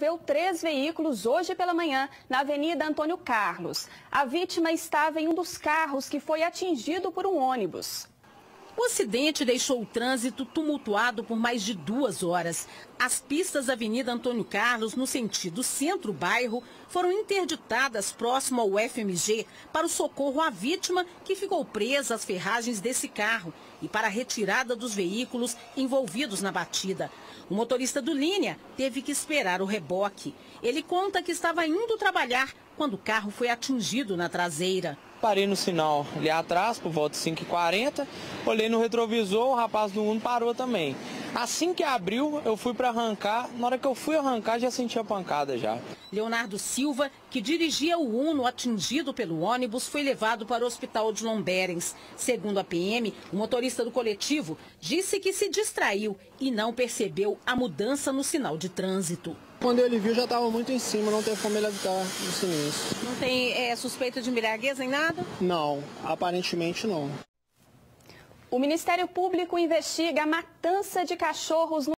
Viu três veículos hoje pela manhã na Avenida Antônio Carlos. A vítima estava em um dos carros que foi atingido por um ônibus. O acidente deixou o trânsito tumultuado por mais de duas horas. As pistas da Avenida Antônio Carlos, no sentido centro-bairro, foram interditadas próximo ao FMG para o socorro à vítima que ficou presa às ferragens desse carro e para a retirada dos veículos envolvidos na batida. O motorista do Linha teve que esperar o reboque. Ele conta que estava indo trabalhar quando o carro foi atingido na traseira. Parei no sinal ali atrás, por volta de 5h40, olhei no retrovisor, o rapaz do Uno parou também. Assim que abriu, eu fui para arrancar. Na hora que eu fui arrancar, já senti a pancada já. Leonardo Silva, que dirigia o Uno atingido pelo ônibus, foi levado para o hospital de Lomberens. Segundo a PM, o motorista do coletivo disse que se distraiu e não percebeu a mudança no sinal de trânsito. Quando ele viu, já estava muito em cima, não teve como ele evitar o sinistro. Tem é, suspeito de embriaguez nem nada? Não, aparentemente não. O Ministério Público investiga a matança de cachorros no